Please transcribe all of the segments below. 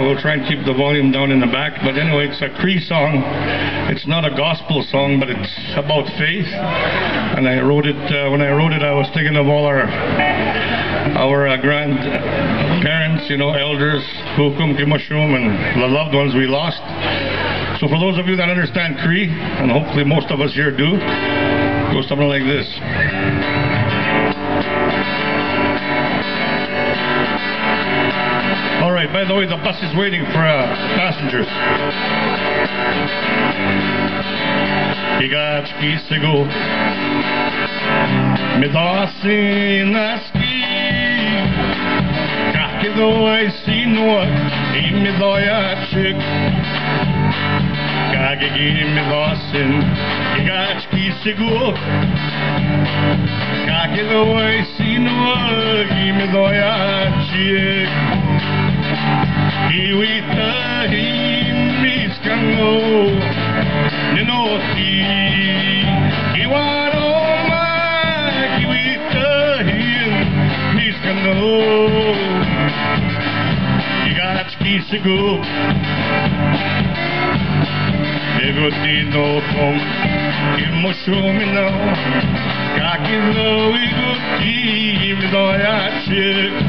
I will try and keep the volume down in the back. But anyway, it's a Cree song. It's not a gospel song, but it's about faith. And I wrote it, uh, when I wrote it, I was thinking of all our, our uh, grandparents, you know, elders, Hukum, Kimashum, and the loved ones we lost. So for those of you that understand Cree, and hopefully most of us here do, goes something like this. by the way, the bus is waiting for uh, passengers. Гигачки сигу, медоси наски, как и дой синуа, и медоячик. Как и медосин, гигачки сигу, как и дой синуа, и медоячик. Iwitahin miskango Ninoti Kiwano ma Iwitahin miskango Igachki sigu Igotino kom Kimoshumino Kakino igoti Imdoyachik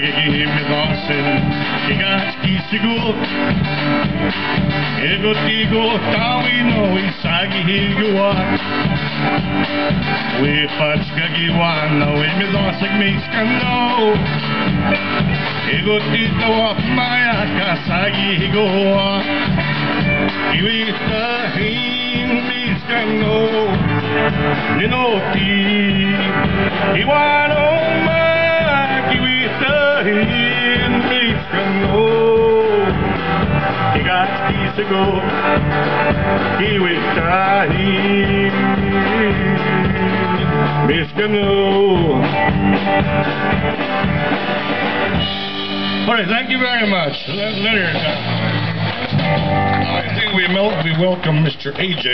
Loga, me look the Motano. Kiwi Tahin, Miskano. Ninoti, Kiwano, Kiwi Tahin, Miskano. Kigachki Sigo. Kagegi me vasen, kigachki sigu. Ego tigo tawi no isagi higua. We we me. Iwi tahin me iwano All right, thank you very much. Leonard, I think we, we welcome Mr. AJ.